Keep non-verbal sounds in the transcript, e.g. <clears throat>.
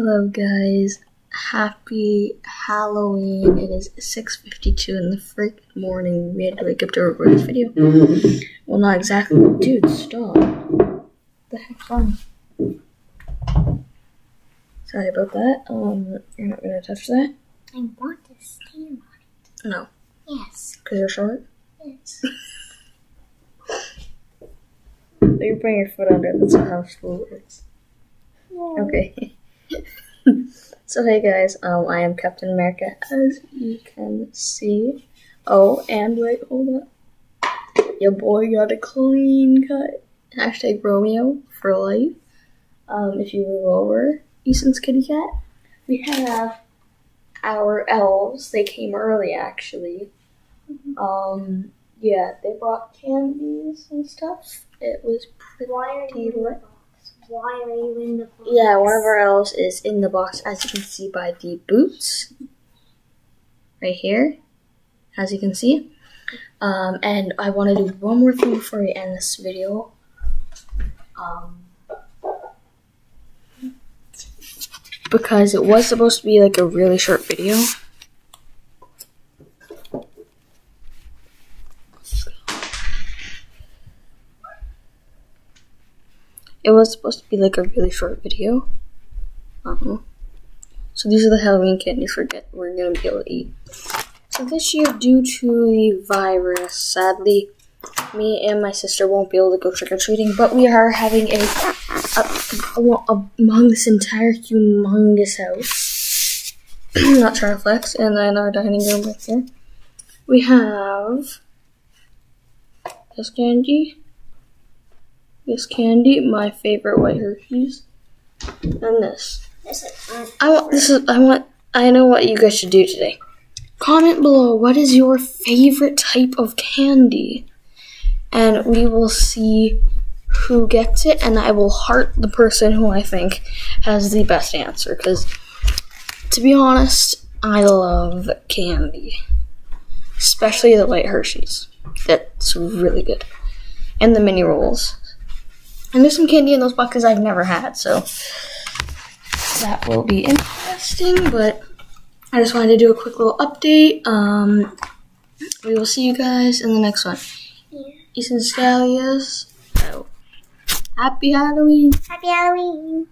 Hello guys. Happy Halloween. It is 6.52 in the freaking morning. We had to wake up to record this video. Well, not exactly. Dude, stop. the heck's wrong? Sorry about that. Um, you're not gonna touch that? I want to stand on it. No. Yes. because you're short. Yes. <laughs> You're putting your foot under. That's how school works. Okay. <laughs> <laughs> so hey guys, um, I am Captain America, as you can see. Oh, and wait, hold up. Your boy got a clean cut. Hashtag Romeo for life. Um, if you move over, Easton's kitty cat. We have our elves. They came early actually. Um, yeah, they brought candies and stuff. It was pretty Why are you in lit. Why are you in the box? Yeah, our elves is in the box, as you can see by the boots. Right here, as you can see. Um, and I want to do one more thing before we end this video. Um, because it was supposed to be like a really short video. It was supposed to be like a really short video. Um, so these are the Halloween candies we're, get, we're gonna be able to eat. So this year, due to the virus, sadly, me and my sister won't be able to go trick or treating, but we are having a, a, a- among this entire humongous house. <clears throat> Not trying to flex, and then our dining room right here. We have this candy, this candy, my favorite white Hershey's, and this. This is. I want this is I want I know what you guys should do today. Comment below what is your favorite type of candy. And we will see who gets it and I will heart the person who I think has the best answer cuz to be honest, I love candy. Especially the white Hershey's. That's really good. And the mini rolls. And there's some candy in those boxes I've never had, so that will be interesting. But I just wanted to do a quick little update. Um, we will see you guys in the next one. Yeah. Easton Scallias. out. Happy Halloween. Happy Halloween.